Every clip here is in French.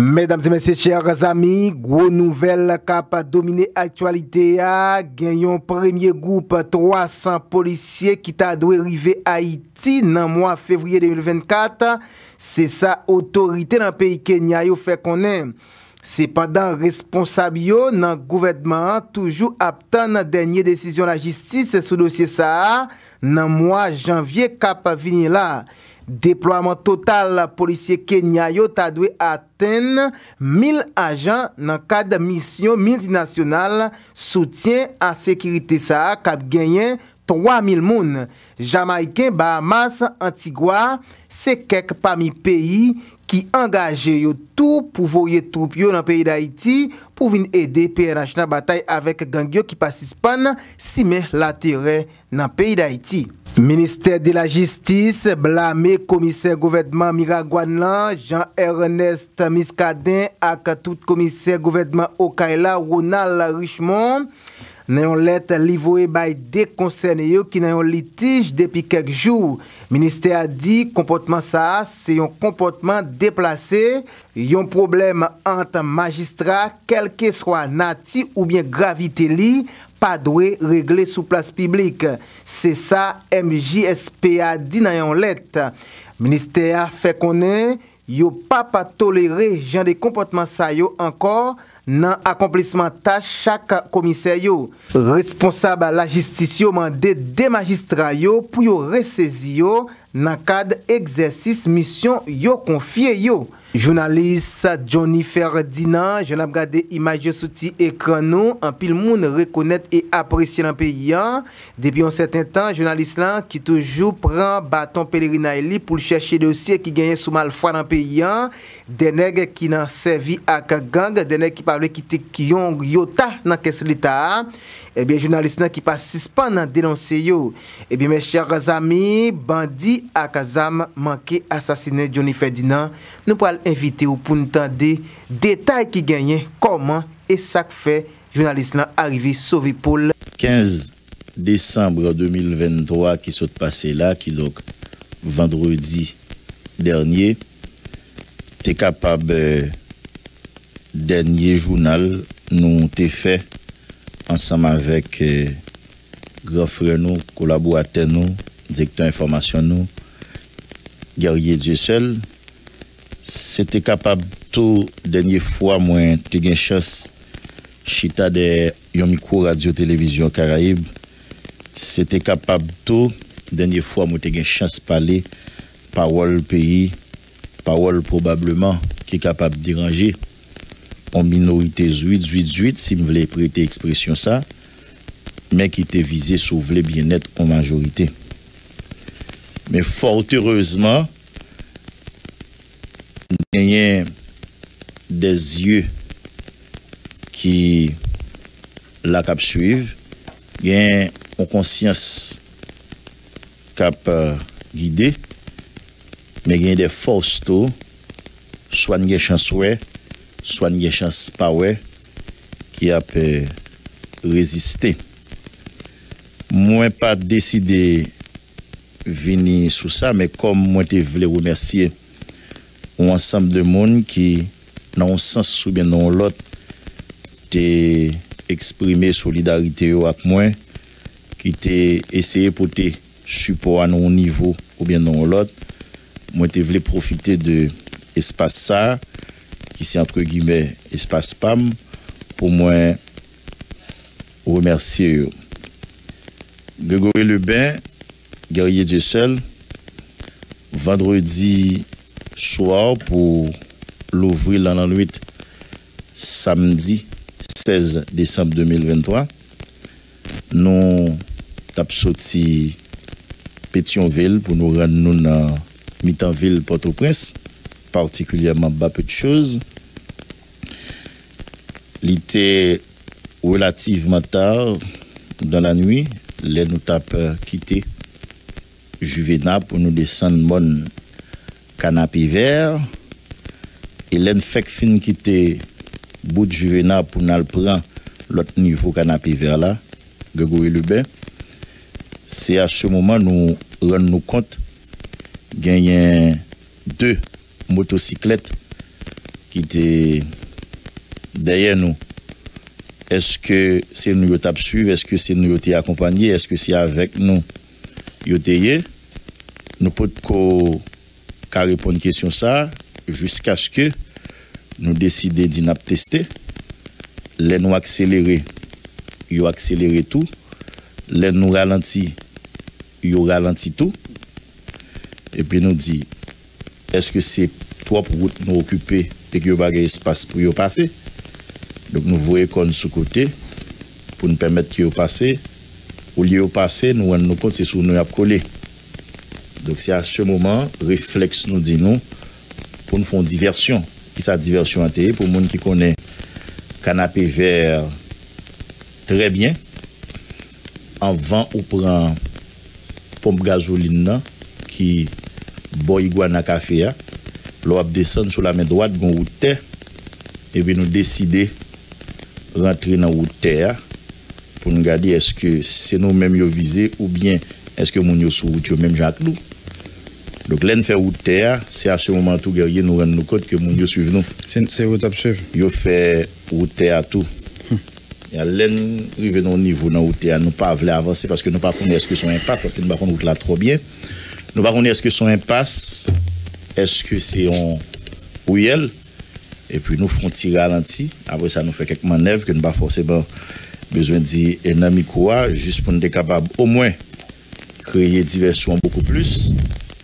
Mesdames et messieurs, chers amis, gros nouvelle cap dominé actualité a gagnon premier groupe 300 policiers qui t'a dû arriver à Haïti dans mois février 2024. C'est ça autorité dans le pays Kenya yo fait connaître. Cependant, responsable yo dans gouvernement toujours attend dernière décision de la justice sur dossier ça dans mois janvier cap venir là. Deployman total polisye Kenya yo ta dwe aten 1000 ajan nan kade misyon multinasyonal soutyen a sekirite sa kap genyen 3000 moun. Jamaiken, Bahamas, Antigua, se kek pami peyi ki angaje yo tou pou voye troup yo nan peyi d'Haïti pou vin ede PNH nan batay avek gangyo ki pasispan si men la tere nan peyi d'Haïti. Ministèr de la Justice blame komiser gouvedman Miragwan lan Jean-Ernest Miskaden ak tout komiser gouvedman Okaila Ronald Richemont nan yon let livoe bay dek konsen yo ki nan yon litij depi kek jou. Ministè a di, komportman sa, se yon komportman deplase, yon problem anta magistra, kelke swa nati ou bien gravite li, pa dwe regle sou plas publik. Se sa, MJSPA di nan yon let. Ministè a fe konen, yo pa pa tolere jan de komportman sa yo ankor, nan akomplisman ta chak komiser yo. Responsab la jistis yo mande de magistra yo pou yo resezi yo nan kad egzersis misyon yo konfye yo. Jounalist Johnny Ferdinand, jen ap gade imaje souti ekran nou, an pil moun rekonet e apresye nan peyi an. Depi an certain tan, jounalist lan ki toujou pran baton pelerina li pou chèche dosye ki genye sou mal fwa nan peyi an. Deneg ki nan servi ak gang, deneg ki pavle ki te kiyon yota nan kes lita. Ebyen eh jounalist lan ki pa sispan nan denonse yo. Eh Ebyen mè chèr zami, bandi ak azam manke asasine Johnny Ferdinand. Nou pral pral invite ou pou nou tande detay ki genyen, koman e sak fe jounalist lan arrive sovi pou l. 15 Desembre 2023 ki sot pase la, ki lok vendredi dernye, te kapab euh, denye jounal nou te fe ansam avek euh, grofre nou, kolabou aten nou, diktan informasyon nou, Gerye Dieu seul, c'était capable tout dernière fois moi tu une chance chita de yon micro radio télévision Caraïbe. C'était capable tout dernière fois moi tu une chance parler parole pays parole probablement qui est capable de déranger. En minorité 8 8 8 si vous voulez prêter expression ça mais qui était visé sauver bien-être en majorité. Mais fort heureusement gagné des yeux qui la cap suivent, gagne en conscience cap euh, guidé, mais gagne des forces tout, soit une chance soit une chance qui a pu résister. Moi pas décidé venir sous ça, mais comme moi je voulais remercier un ensemble de monde qui, dans un sens ou bien dans l'autre, t'es exprimé solidarité avec moi, qui t'es essayé pour te support à nos niveau ou bien dans l'autre. Moi, je voulais profiter de l'espace ça, qui c'est entre guillemets espace PAM, pour moi remercier. Grégory Lebin, guerrier Dieu seul, vendredi soir pour l'ouvrir l'an nuit samedi 16 décembre 2023. Nous avons sorti Pétionville pour nous rendre nous dans Port-au-Prince, particulièrement bas peu de choses. Il était relativement tard dans la nuit, les nous avons quitté Juvena pour nous descendre canapé vert. L'en fait fin quitter bout de Juvena pour nous prendre l'autre niveau canapé vert là, Grégory Lubin. C'est à ce moment nous rendons compte gagner deux motocyclettes qui était derrière nous, est-ce que c'est nous qui avons suivi, est-ce que c'est nous qui accompagné, est-ce que c'est avec nous? Qui nous pouvons répondre à question ça jusqu'à ce que nous décidions de tester, les nous accélérer, ils accéléré tout, les nous ralentir, ils ralenti tout, et puis nous dit, est-ce que c'est toi pour nous occuper et que pas espace pour y passer? Donc nous voyons qu'on sous côté pour nous permettre qu'ils passe. Au lieu de passer, nous rendons compte c'est sur nous à coller. Donc c'est à ce moment, réflexe nous dit nous, pour nous faire une diversion. Qui sa diversion à télé, pour le monde qui connaît canapé vert très bien, avant vent ou prend pompe gazoline qui boit iguana café l'on descend sur la main droite, on route et puis nous décider rentrer dans la route pour nous garder est-ce que c'est nous-mêmes qui visé ou bien est-ce que nous sommes sous route même Jacques nous. Donc, l'en fait route terre, c'est à ce moment tout guerrier nous rendre compte que nous suivons nous. C'est route à suivre. Ils fait route terre tout. Et à au niveau dans route terre, nous pas voulu avancer parce que nous pas connaître est-ce que son impasse parce que nous pas route là trop bien. Nous pas connaître est-ce que son impasse est-ce que c'est en ruelle? Et puis nous faisons tirer ralenti. Après ça, nous faisons quelques manœuvres que nous pas forcément besoin ennemi quoi, juste pour nous être capable au moins créer diversion beaucoup plus.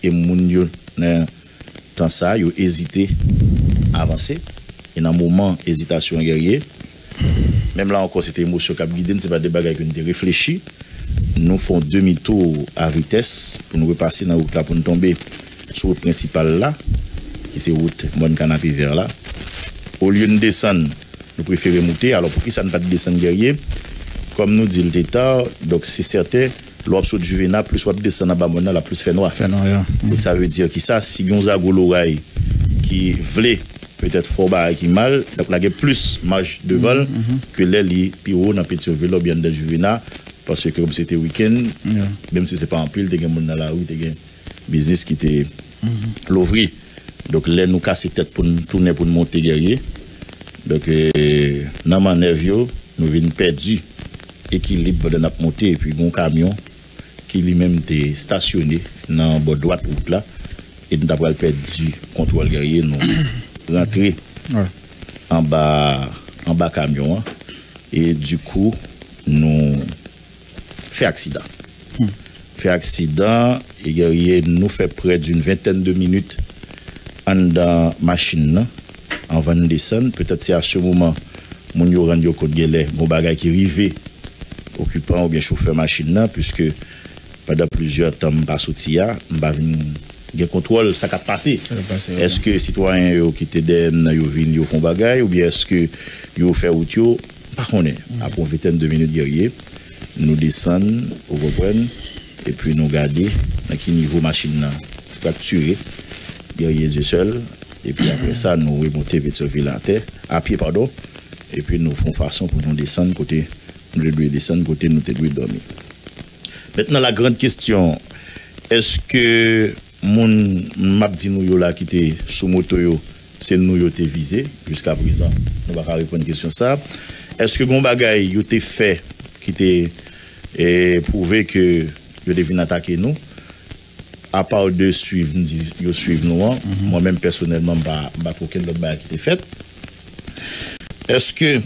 Et dans ça, ils ont hésité à avancer. Et un moment, hésitation guerrier. Même là encore, c'était émotion qui guidé, ce n'est pas des bagages que nous réfléchi. Nous faisons demi-tour à vitesse pour nous repasser dans la route là, pour nous tomber sur le principal là, qui c'est route, bonne canapé vers là au lieu de descendre, nous préférons monter. Alors, pour qui ça ne pas descendre guerrier? Comme nous dit l'État, donc c'est certain, l'option de juvénat, plus soit descendre à Bamona, la plus fait noir. Fait noir, Donc, ça veut dire que ça, si Gonzago l'oreille qui voulait peut-être fort bas qui mal, donc là, il y a plus marge de vol mm -hmm. que les plus haut dans vélo bien de juvénat. Parce que comme c'était week-end, même si ce n'est pas en pile, il y a des gens dans la rue, il y a business qui était mm -hmm. l'ouvrir. Donc là, nous cassons tête pour nous tourner pour nous monter guerrier. Donc, euh, dans ma manœuvre, nous venons perdre l'équilibre de notre montée et puis mon camion qui lui-même était stationné dans le bord droite route là et nous avons perdu contrôle guerrier nous rentrer en bas en bas camion hein. et du coup nous fait accident hmm. fait accident et guerrier nous fait près d'une vingtaine de minutes en dans machine avant de descendre. Peut-être c'est à ce moment mon yo rendu compte que mon bagage qui rivé occupant ou bien chauffeur machine puisque pendant plusieurs temps pas sorti là, pas gen contrôle ça a passé. Est-ce que citoyens yo qui étaient den yo vinn yo font bagay ou bien est-ce que yo fait route yo? Pas connaît. Après une vingtaine de minutes guerrier, nous descendons au reprenons et puis nous garder à quel niveau machine fracturée guerrier Dieu seul. Et puis après ça, nous remontons Pétionville à terre, à pied, pardon. Et puis nous faisons façon pour nous descendre côté, nous devons descendre côté nous devons dormir. Maintenant, la grande question, est-ce que mon map dit nous là qui était sous moto c'est nous qui été visé? Jusqu'à présent Nous va répondre à une question ça. Est-ce que mon bagage a été fait qui était prouvé que vous devez attaquer nous? À part de suivre, nous suivre nous, hein. mhm. moi-même personnellement, je n'ai aucun autre qui était fait. Est-ce que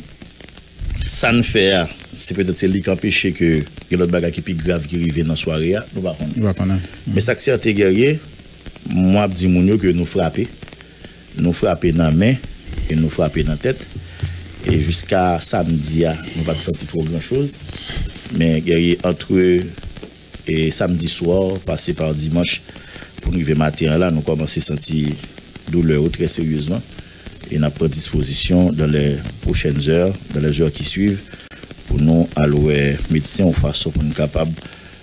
ça ne fait, c'est peut-être celui qui empêche que l'autre bagage qui est plus grave qui arrive dans la soirée, nous ne pas connaître. Mais ça, c'est guerrier, moi, je dis que nous frappons. Nous frappons dans la main et nous frappons dans la tête. Et jusqu'à samedi, nous pas senti trop grand-chose. Mais guerrier, entre et samedi soir, passé par dimanche, pour nous matin là, nous commençons à sentir douleur très sérieusement. Et nous pris disposition dans les prochaines heures, dans les heures qui suivent, nous allouer médecin en façon pour nous capables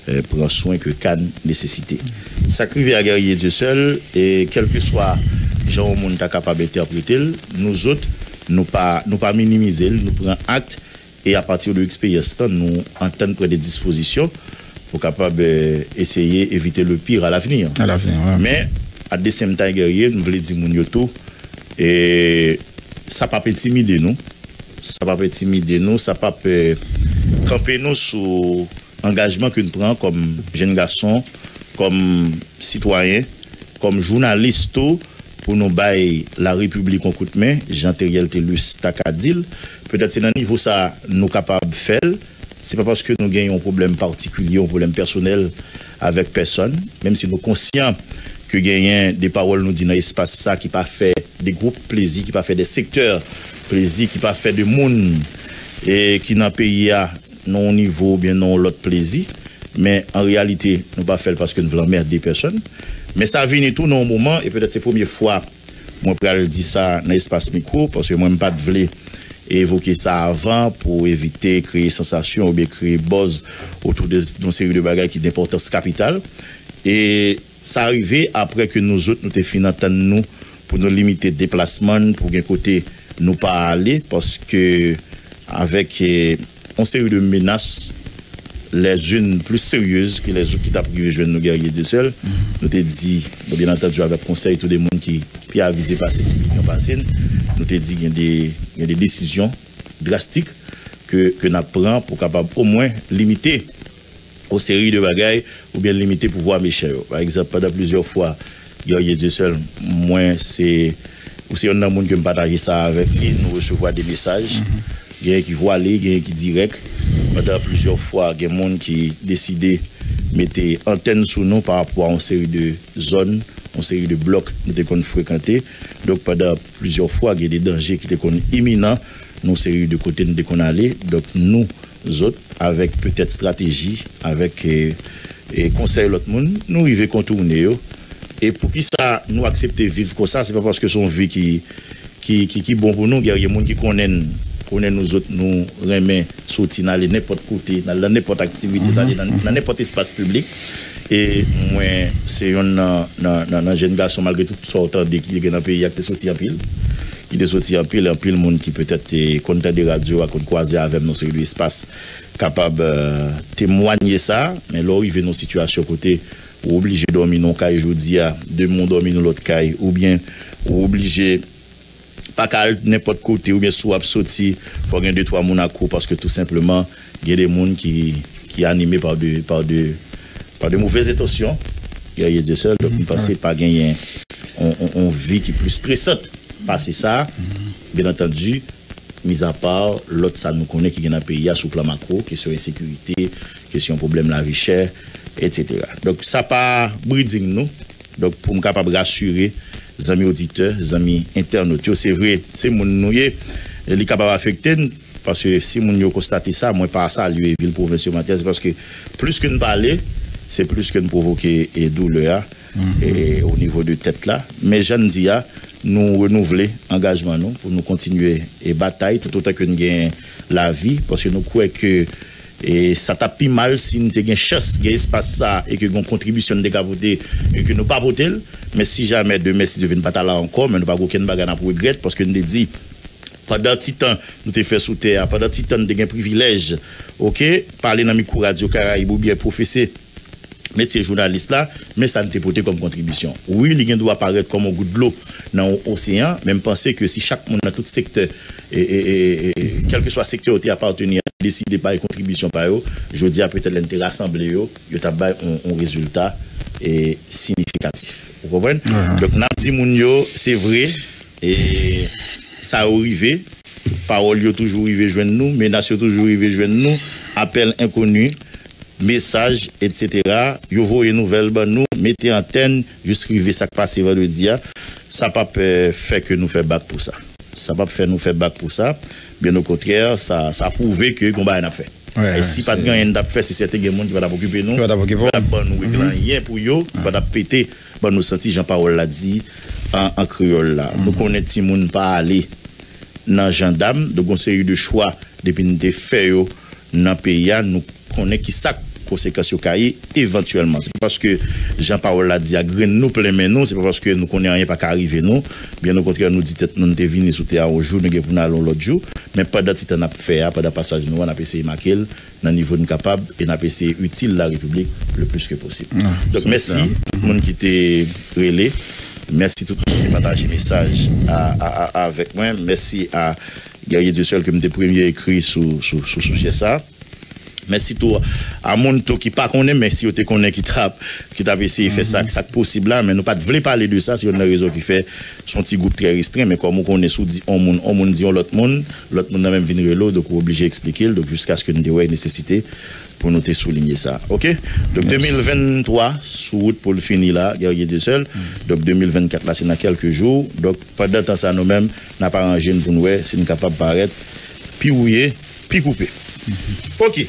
de prendre soin que can nécessité. Ça à guerrier Dieu seul, et quel que soit gens au monde capable d'interpréter, nous autres, nous pas, nous pas minimiser, nous prenons acte et à partir de l'expérience, nous entendons des dispositions pour capable essayer d'éviter le pire à l'avenir. À l'avenir, Mais, à des temps, guerrier, nous voulons dire, tout, Et ça pas intimider nous. Ça pas intimider nous, ça pas camper nous sur engagement que nous prenons comme jeunes garçons, comme citoyens, comme journalistes pour nous bailler la République en coup de main, Jean-Thériel Telus Takadil. Peut-être c'est un niveau ça nous capables de faire. C'est pas parce que nous gagnons un problème particulier, un problème personnel avec personne, même si nous conscients que gagnons des paroles nous disent dans l'espace ça qui pas fait des groupes plaisir, qui pas fait des secteurs plaisir, qui pas fait de monde et qui n'a pays à non niveau bien non l'autre plaisir. Mais en réalité, nous pas fait parce que nous voulons des personnes. Mais ça vient tout un moment, et peut-être c'est première fois, moi, je dire ça dans l'espace micro, parce que moi, je pas de évoquer ça avant pour éviter de créer sensation ou bien créer buzz autour d'une série de bagages qui d'importance capitale. Et ça arrivait après que nous autres, nous avons fini nous pour nous limiter déplacement, pour un côté nous pas aller, parce que avec une eh, série de menaces les unes plus sérieuses que les autres qui t'a privé jeunes nous guerriers de seul. Nous t'ai dit, bien entendu, avec conseil, tous les monde qui puis avisé qui ont passé, nous t'ai dit qu'il y, a des décisions drastiques que, que nous prenons pour capable au moins limiter aux séries de bagailles ou bien limiter pouvoir méchant. Par exemple, pendant plusieurs fois, guerriers de seul, moins c'est, ou c'est un monde qui partage ça avec lui, nous recevons des messages. Il y a qui aller, il a qui direct. Pendant plusieurs fois, a des gens qui décident de mettre antenne sous nous par rapport à une série de zones, une série de blocs que nous avons fréquentés. Donc pendant plusieurs fois, il y a des dangers qui étaient imminents, une série de côtés nous avons allé. Donc nous autres, avec peut-être stratégie, avec et, et conseil l'autre monde, nous arrivons contourner. Et pour qui ça, nous accepter vivre comme ça, c'est pas parce que son vie qui qui qui, qui bon pour nous, il y a des gens qui connaissent nous autres, nous remet sortir n'importe côté, dans n'importe activité, dans n'importe espace public. Et moi, c'est un jeune garçon, malgré tout, est dans le pays, qui est sorti en pile. Qui est sorti en pile, monde qui peut-être est content des radios, à croiser avec nous sur l'espace, capable de euh, témoigner ça. Mais là, il vient dans une situation côté, ou obligé de dormir dans le cas, je dis, deux mondes dormir dans l'autre cas, ou bien, obligé pas qu'à n'importe côté ou bien soit sorti faut gagner deux trois Monaco parce que tout simplement il y a des gens qui qui animés par de par de par de mauvaises intentions. A des seuls donc pas gagner on, on, vie qui est plus stressante. Passer ça bien entendu mis à part l'autre ça nous connaît qui est dans le pays sous plan macro question insécurité question problème la vie chère etc donc ça pas breeding nous donc pour me capable rassurer amis auditeurs, amis internautes. C'est vrai, c'est mon nouye, il est capable d'affecter parce que si mon yo constate ça, moi pas ça lui ville province c'est parce que plus que nous parler, c'est plus que nous provoquer et douleur et au niveau de tête là, mais je dis nous renouveler engagement nous pour nous continuer et bataille tout autant que nous gagnons la vie parce que nous croyons que E sa ta pi mal si nou te gen chas gen espasa sa e ke gon kontribisyon de gavote e ke nou pa votel. Men si jamen demen si devine pata la ankon, men nou pa goken bagan apou regret paske nou de di padan titan nou te fè sou ter, padan titan nou te gen privilej, ok, pale nan mi kou radio Karaibou biye profese. métier journaliste là, mais ça ne t'est porté comme contribution. Oui, les gens doivent apparaître comme un goût de l'eau dans l'océan, même penser que si chaque monde dans tout secteur, et, et, et, quel que soit le secteur où tu appartenir, décider par une contribution par eux, je dis à peut-être l'intérêt rassemblé, il y a un, résultat et significatif. Vous comprenez? Donc, nous dit c'est vrai, et ça a arrivé, parole toujours arrivé joindre nous, menaces toujours arrivé joindre nous, appel inconnu, message, etc. Yo voyez nouvelle ben nous, mettez antenne, juste arriver ça qui passe vendredi, ça pas fait que nous fait bac pour ça. Ça pas fait nous faire bac pour ça. Bien au contraire, ça, ça a prouvé que combat a fait. Ouais, et si pas de gain n'a fait, c'est certain a monde qui va occuper nous. Qui va occuper nous? nous rien pour yo, va péter, va nous sentir Jean-Paul l'a dit en, en créole là. Nous connaissons si monde pas aller dans gendarme, donc on série de choix depuis nous fait dans le pays, nous connaissons qui ça conséquences au cahier éventuellement. C'est parce que Jean-Paul l'a dit à nous plein nous, c'est pas parce que nous connaissons rien pas qu'arriver nous. Bien au contraire, nous dit nous venus sous terre au jour, nous pour aller l'autre jour, mais pas de temps n'a fait, pas de passage nous, on a essayé marquer dans niveau capable et on a essayé utile la République le plus que possible. Ah, Donc merci, monde qui était relais Merci tout le monde qui partage le message avec moi. Merci à Guerrier du Seul qui me premier écrit sur ce sujet ça. Merci tout à monde qui pas connaît mais si vous connaît qui tape qui t'a essayé de faire ça ça possible là mais nous pas voulons parler de ça c'est une raison qui fait son petit groupe très restreint mais comme on connaît sous dit on monde on monde dit l'autre monde l'autre monde même venir l'eau donc obligé d'expliquer donc jusqu'à ce que nous ayons nécessité pour nous souligner ça. OK? Donc 2023, sous route pour le finir là, guerrier de seul. Mm. Donc 2024 là, c'est dans quelques jours. Donc pendant temps ça, nous-mêmes, n'a pas arrangé pour nous, c'est capable de paraître, puis rouiller, puis couper. Mm-hmm. OK.